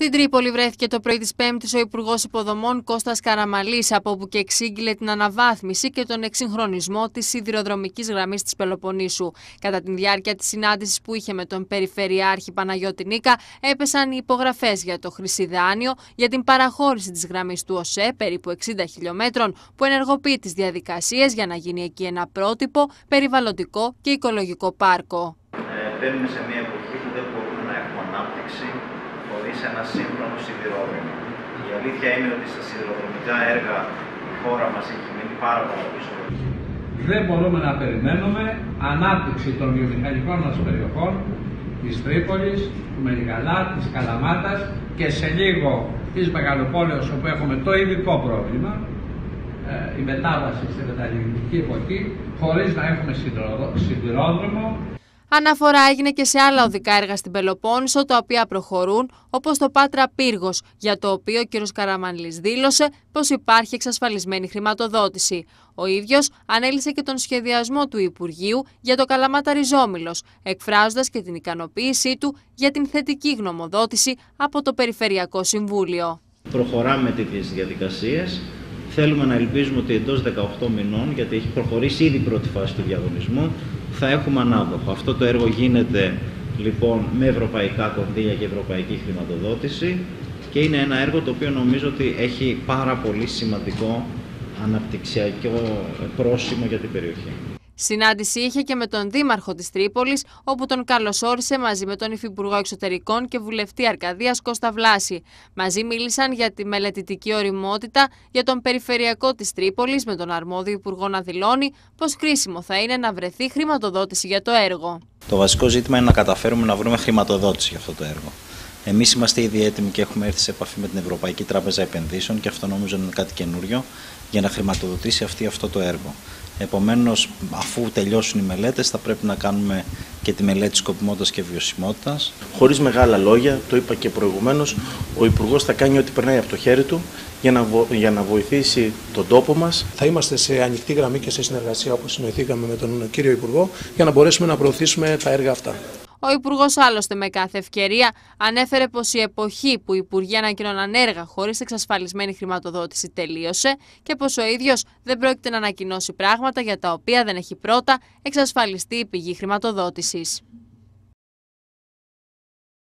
Στην Τρίπολη βρέθηκε το πρωί της Πέμπτης ο Υπουργός Υποδομών Κώστας Καραμαλής, από όπου και εξήγηλε την αναβάθμιση και τον εξυγχρονισμό της σιδηροδρομικής γραμμής της Πελοποννήσου. Κατά τη διάρκεια της συνάντησης που είχε με τον Περιφερειάρχη Παναγιώτη Νίκα, έπεσαν οι υπογραφές για το χρυσιδάνιο για την παραχώρηση της γραμμής του ΟΣΕ, περίπου 60 χιλιόμετρων, που ενεργοποιεί τις διαδικασίες για να γίνει εκεί ένα πρότυπο, περιβαλλοντικό και οικολογικό πάρκο. Ε, σε μια εποχή που δεν μπορούμε να έχουμε ανάπτυξη χωρίς ένα σύγχρονο σιδηρόδρομο. Η αλήθεια είναι ότι στα σιδηροδρομικά έργα η χώρα μας έχει μείνει πάρα πολύ πίσω. Δεν μπορούμε να περιμένουμε ανάπτυξη των βιομηχανικών μας περιοχών, της Τρίπολης, του Μεριγαλά, της Καλαμάτας και σε λίγο της Μεγαλοπόλεως όπου έχουμε το ειδικό πρόβλημα, ε, η μετάβαση στη μεταλληλική εποχή, χωρίς να έχουμε σιδηρόδρομο Αναφορά έγινε και σε άλλα οδικά έργα στην Πελοπόννησο, τα οποία προχωρούν, όπως το Πάτρα Πύργος, για το οποίο ο κ. Καραμανλής δήλωσε πως υπάρχει εξασφαλισμένη χρηματοδότηση. Ο ίδιος ανέλησε και τον σχεδιασμό του Υπουργείου για το Καλαμάτα Ριζόμιλος, εκφράζοντας και την ικανοποίησή του για την θετική γνωμοδότηση από το Περιφερειακό Συμβούλιο. Προχωράμε τις διαδικασίες. Θέλουμε να ελπίζουμε ότι εντός 18 μηνών, γιατί έχει προχωρήσει ήδη η πρώτη φάση του διαγωνισμού, θα έχουμε ανάδοχο. Αυτό το έργο γίνεται λοιπόν με ευρωπαϊκά κονδύλια και ευρωπαϊκή χρηματοδότηση και είναι ένα έργο το οποίο νομίζω ότι έχει πάρα πολύ σημαντικό αναπτυξιακό πρόσημο για την περιοχή. Συνάντηση είχε και με τον Δήμαρχο της Τρίπολης, όπου τον καλωσόρισε μαζί με τον Υφυπουργό Εξωτερικών και Βουλευτή Αρκαδίας Κώστα Βλάση. Μαζί μίλησαν για τη μελετητική οριμότητα για τον Περιφερειακό της Τρίπολης, με τον αρμόδιο Υπουργό να δηλώνει πως κρίσιμο θα είναι να βρεθεί χρηματοδότηση για το έργο. Το βασικό ζήτημα είναι να καταφέρουμε να βρούμε χρηματοδότηση για αυτό το έργο. Εμείς είμαστε ήδη έτοιμοι και έχουμε έρθει σε επαφή με την Ευρωπαϊκή Τράπεζα Επενδύσεων και αυτό νομίζω είναι κάτι καινούριο για να χρηματοδοτήσει αυτή αυτό το έργο. Επομένως, αφού τελειώσουν οι μελέτες, θα πρέπει να κάνουμε και τη μελέτη σκοπιμότητας και βιωσιμότητας. Χωρίς μεγάλα λόγια, το είπα και προηγουμένως, ο Υπουργός θα κάνει ό,τι περνάει από το χέρι του για να, για να βοηθήσει τον τόπο μας. Θα είμαστε σε ανοιχτή γραμμή και σε συνεργασία, όπως συνοηθήκαμε με τον κύριο Υπουργό, για να μπορέσουμε να προωθήσουμε τα έργα αυτά. Ο Υπουργός άλλωστε με κάθε ευκαιρία ανέφερε πως η εποχή που οι Υπουργοί ανακοινώναν έργα χωρίς εξασφαλισμένη χρηματοδότηση τελείωσε και πως ο ίδιος δεν πρόκειται να ανακοινώσει πράγματα για τα οποία δεν έχει πρώτα εξασφαλιστεί η πηγή χρηματοδότησης.